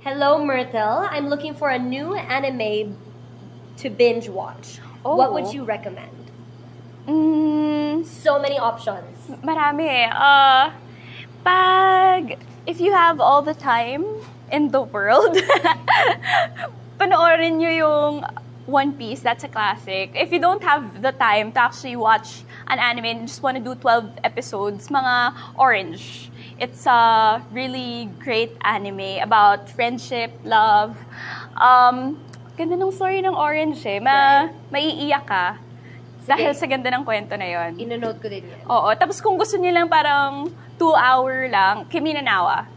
Hello, Myrtle. I'm looking for a new anime to binge watch. What would Oh. you recommend? Mm, So many options. marami. Uh, pag, if you have all the time in the world, panoorin nyo yung One Piece, that's a classic. If you don't have the time to actually watch an anime and just want to do 12 episodes, mga Orange. It's a really great anime about friendship, love. Um, ganda ng story ng Orange eh. Ma, maiiyak ka. Dahil Sige. sa ganda ng kwento na yon. Ino-note ko din yan. Oo. Tapos kung gusto niyo lang parang two-hour lang, Kimi no Nawa.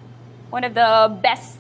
One of the best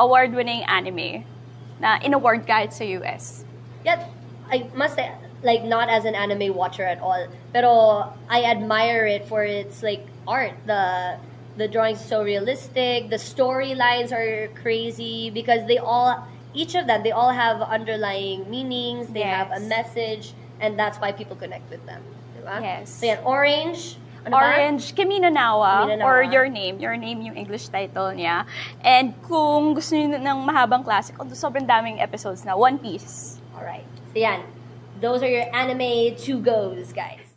award-winning anime na in-award kahit sa US. Yeah, I must say, like, not as an anime watcher at all, pero I admire it for its like art. The the drawings so realistic. The storylines are crazy because they all, each of them, they all have underlying meanings. They have a message, and that's why people connect with them. Diba? Yes. So yan, orange. Ano? Orange, Kimi no Na wa, Kimi or Your Name. Your Name yung English title niya. And kung gusto niyo ng mahabang classic, although sobrang daming episodes na, One Piece. All right. So yeah, those are your anime to goes, guys.